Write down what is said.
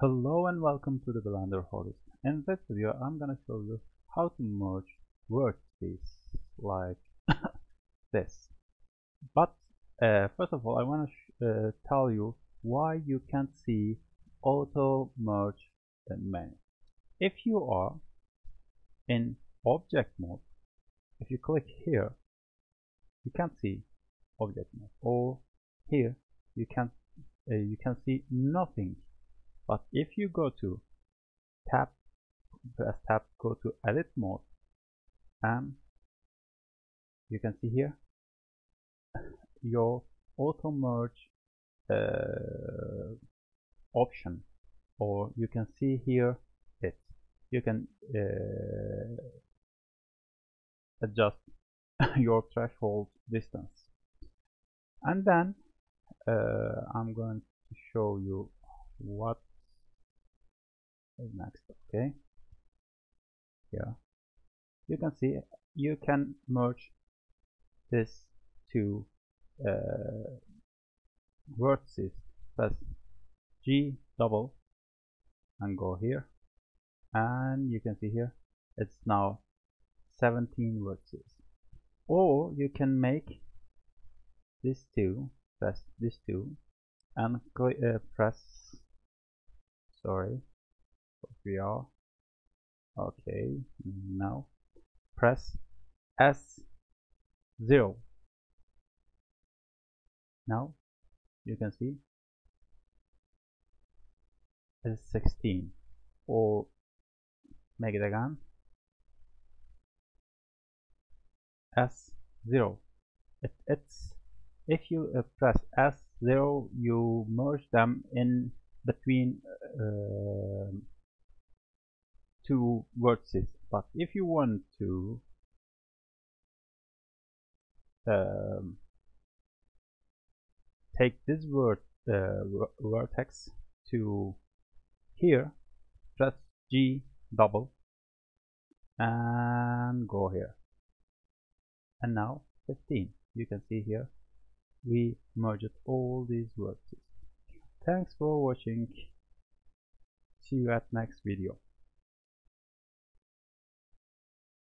Hello and welcome to the Blender Hobbyist. In this video I'm gonna show you how to merge workspace like this. But uh, first of all I want to uh, tell you why you can't see auto merge menu. If you are in object mode, if you click here, you can't see object mode. Or here you can uh, you can see nothing but if you go to tab press tab go to edit mode and you can see here your auto merge uh, option or you can see here it. You can uh, adjust your threshold distance. And then uh, I'm going to show you what next okay. Yeah. You can see you can merge this two uh, vertices. Press G double and go here. And you can see here it's now 17 vertices. Or you can make this two press this two and uh, press sorry we are okay now press S0 now you can see S16 or make it again S0 it, it's if you uh, press S0 you merge them in between uh, two vertices but if you want to um, take this vert, uh, vertex to here press G double and go here. And now 15 you can see here we merged all these vertices thanks for watching. See you at next video